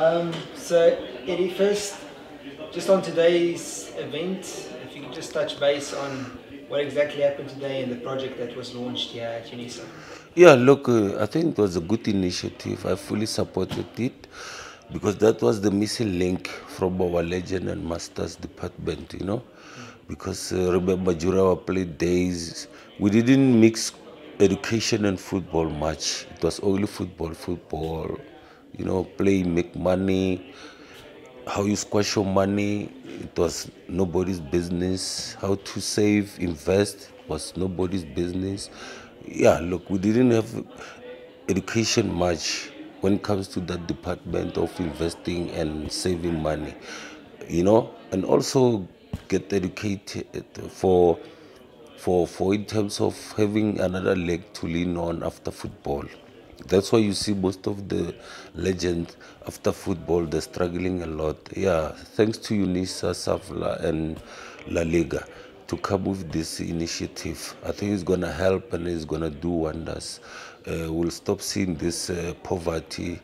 Um, so, Eddie, first, just on today's event, if you could just touch base on what exactly happened today and the project that was launched here at UNISA. Yeah, look, uh, I think it was a good initiative. I fully supported it because that was the missing link from our legend and masters department, you know. Because uh, remember, during our play days, we didn't mix education and football much. It was only football, football, you know, play, make money, how you squash your money. It was nobody's business. How to save, invest was nobody's business. Yeah, look, we didn't have education much when it comes to that department of investing and saving money, you know, and also get educated for for for in terms of having another leg to lean on after football. That's why you see most of the legends after football they're struggling a lot. Yeah, thanks to UNISA, SAMLFA, and La Liga to come with this initiative. I think it's going to help and it's going to do wonders. Uh, we'll stop seeing this uh, poverty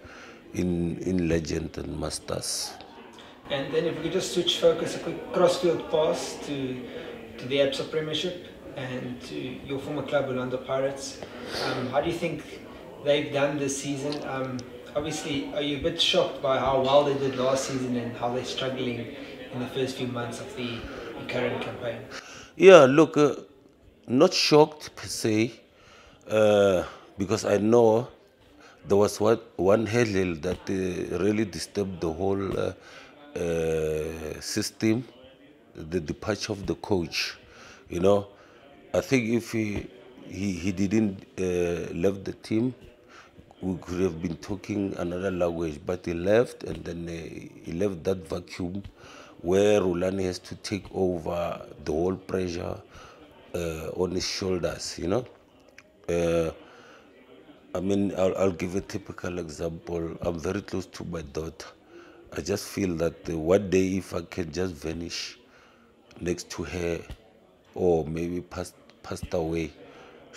in in legend and masters. And then if we could just switch focus, a quick crossfield pass to to the Absa Premiership and to your former club, Orlando Pirates. Um, how do you think they've done this season? Um, obviously, are you a bit shocked by how well they did last season and how they're struggling in the first few months of the, the current campaign? Yeah, look, uh, not shocked per se, uh, because I know there was what, one headline that uh, really disturbed the whole uh, uh, system, the departure of the coach. You know, I think if he he, he didn't uh, the team, we could have been talking another language. But he left, and then uh, he left that vacuum where Rhulani has to take over the whole pressure uh, on his shoulders. You know. Uh, I mean, I'll, I'll give a typical example. I'm very close to my daughter. I just feel that uh, one day if I can just vanish next to her or maybe pass, passed away,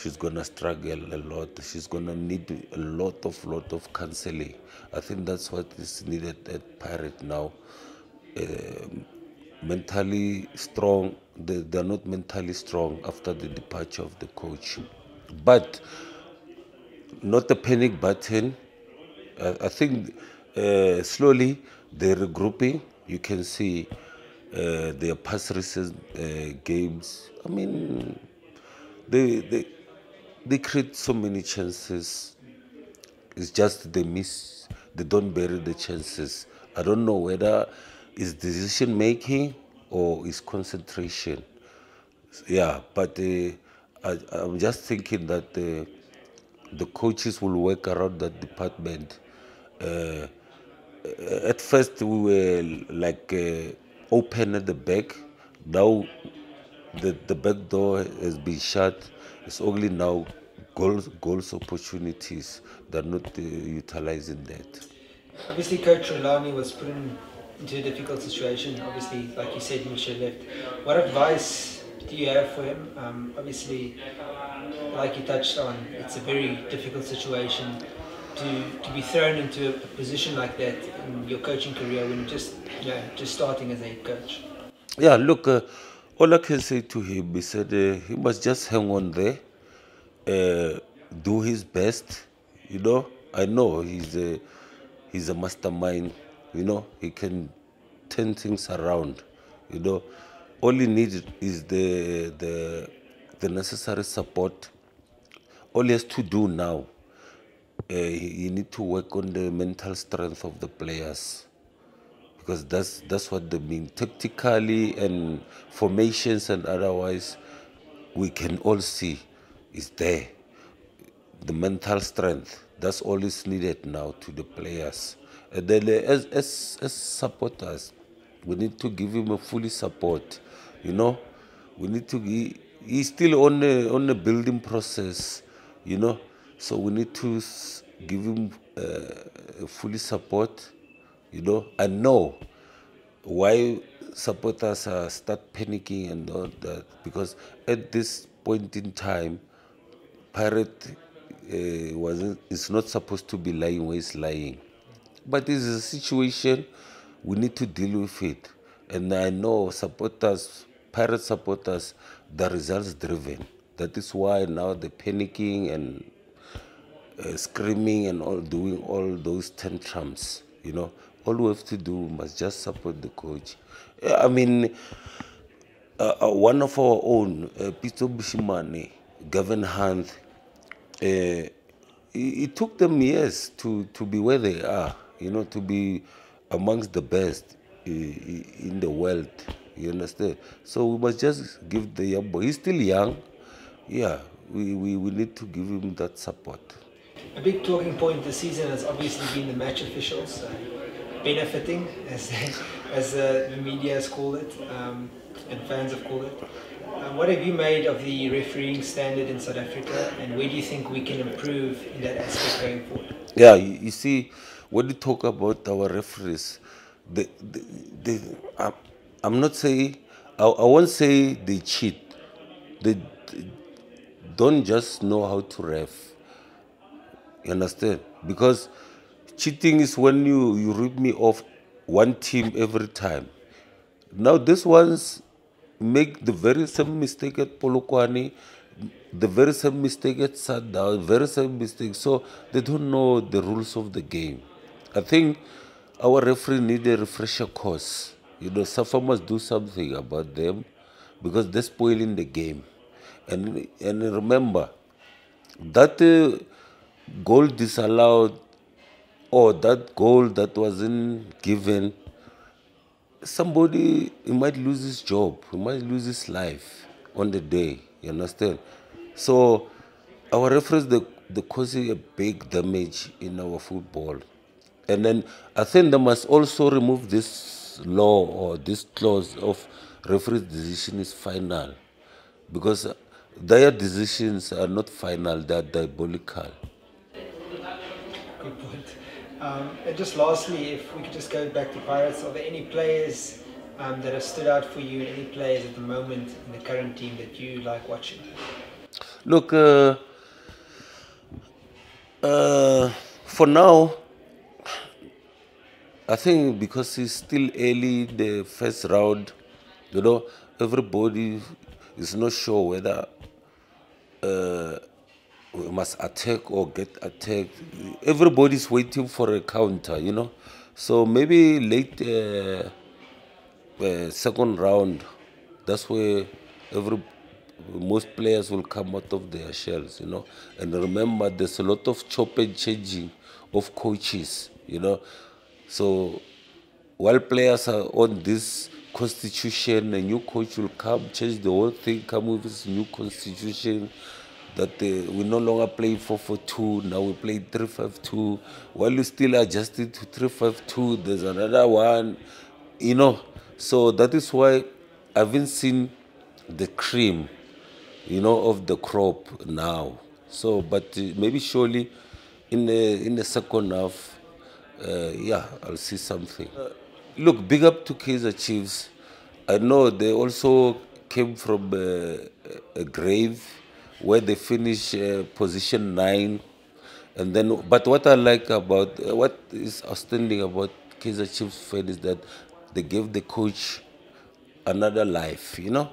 she's gonna struggle a lot. She's gonna need a lot of lot of counseling. I think that's what is needed at Pirate now. Uh, mentally strong, they, they're not mentally strong after the departure of the coach. But not a panic button. I, I think uh, slowly they're regrouping. You can see uh, their past recent uh, games. I mean, they they they create so many chances. It's just they miss. They don't bury the chances. I don't know whether it's decision making or it's concentration. Yeah, but uh, I, I'm just thinking that uh, the coaches will work around that department. Uh, at first, we were like uh, open at the back. Now, the, the back door has been shut. It's only now goals, goals opportunities. They're not uh, utilizing that. Obviously, Coach Rhulani was put in, into a difficult situation. Obviously, like you said, Micho left. What advice do you have for him? Um, obviously, like you touched on, it's a very difficult situation to, to be thrown into a position like that in your coaching career when you're just you know just starting as a coach. Yeah, look, uh, all I can say to him he said uh, he must just hang on there, uh, do his best. You know, I know he's a he's a mastermind. You know, he can turn things around. You know, all he needs is the the the necessary support. All he has to do now, uh, he, he need to work on the mental strength of the players because that's that's what they mean. Tactically and formations and otherwise we can all see is there. The mental strength that's all is needed now to the players. And then as, as as supporters we need to give him a fully support you know? We need to he, he's still on a on a building process you know? So we need to give him uh, fully support you know, I know why supporters uh, start panicking and all that because at this point in time, Pirate uh, wasn't is not supposed to be lying where it's lying. but this is a situation we need to deal with it. And I know supporters, pirate supporters, the results driven. That is why now the panicking and uh, screaming and all doing all those tantrums. You know, all we have to do must just support the coach. I mean, uh, uh, one of our own, uh, Pitso Mosimane, Gavin Hunt, uh, it, it, took them years to, to be where they are, you know, to be amongst the best in the world. You understand? So we must just give the young boy, he's still young. Yeah, we, we, we need to give him that support. A big talking point this season has obviously been the match officials uh, benefiting, as, as uh, the media has called it, um, and fans have called it. Uh, what have you made of the refereeing standard in South Africa, and where do you think we can improve in that aspect going forward? Yeah, you, you see, when you talk about our referees, the, the, the, I'm, I'm not saying, I, I won't say they cheat. They, they don't just know how to ref you understand? Because cheating is when you, you rip me off one team every time. Now this ones make the very same mistake at Polokwane, the very same mistake at Sadao, very same mistake. So they don't know the rules of the game. I think our referee need a refresher course. You know, SAFA must do something about them because they're spoiling the game. And and remember that uh, goal disallowed or that goal that wasn't given, somebody he might lose his job, he might lose his life on the day. You understand? So our referees they, they causing a big damage in our football. And then I think they must also remove this law or this clause of referee's decision is final. Because their decisions are not final, they are diabolical. Good point. Um, and just lastly, if we could just go back to Pirates, are there any players um, that have stood out for you, any players at the moment in the current team that you like watching? Look, uh, uh, for now, I think because it's still early, the first round, you know, everybody is not sure whether uh, we must attack or get attacked. Everybody's waiting for a counter, you know. So maybe late uh, uh, second round, that's where every most players will come out of their shells, you know. And remember, there's a lot of chop and changing of coaches, you know. So while players are on this constitution, a new coach will come, change the whole thing, come with this new constitution that uh, we no longer play 4-4-2, now we play 3-5-2. While we still adjusted to 3-5-2, there's another one, you know. So that is why I haven't seen the cream, you know, of the crop now. So, but uh, maybe surely in the, in the second half, uh, yeah, I'll see something. Uh, look, big up to Kaizer Chiefs. I know they also came from a grave where they finish uh, position nine. And then, but what I like about, uh, what is outstanding about Kaizer Chiefs fan is that they gave the coach another life, you know.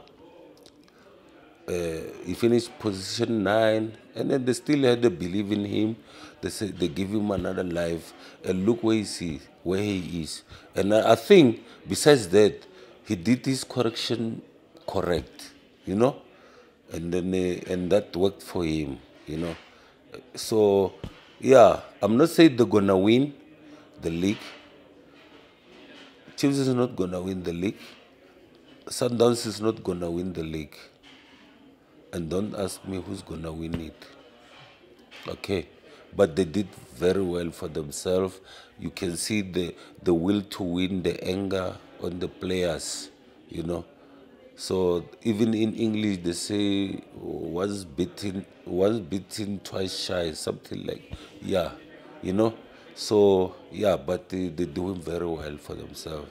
Uh, he finished position nine, and then they still had the belief in him. They said they give him another life, and look where he is, where he is. And I, I think, besides that, he did his correction correct, you know and then uh, and that worked for him, you know. So yeah, I'm not saying they're gonna win the league. Chiefs is not gonna win the league. Sundowns is not gonna win the league. And don't ask me who's gonna win it. Okay. But they did very well for themselves. You can see the the will to win, the anger on the players, you know. So even in English, they say once beaten, once beaten, twice shy, something like, yeah, you know. So yeah, but they, they're doing very well for themselves.